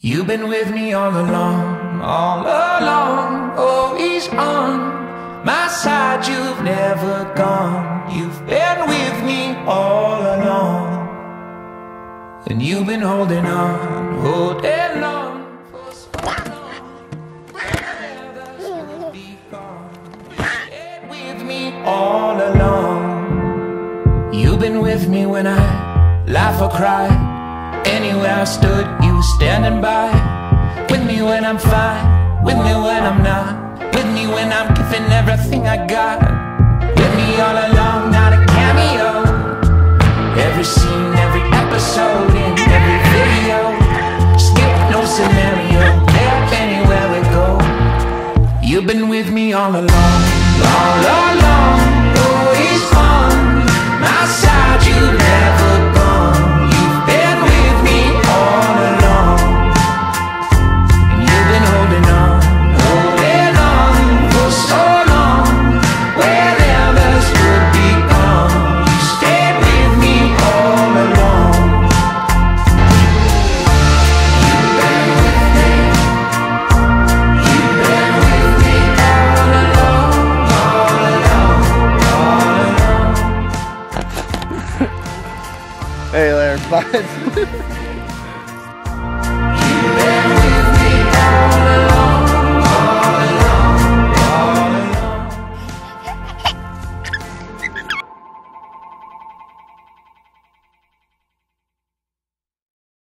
You've been with me all along, all along, oh, always on my side. You've never gone. You've been with me all along, and you've been holding on, holding on for so long. Never gone. You stayed with me all along. You've been with me when I laugh or cry. Anywhere I stood, standing by. With me when I'm fine, with me when I'm not. With me when I'm giving everything I got. With me all along, not a cameo. Every scene, every episode, in every video. Skip no scenario, there anywhere we go. You've been with me all along, along. Always Hey there, bud.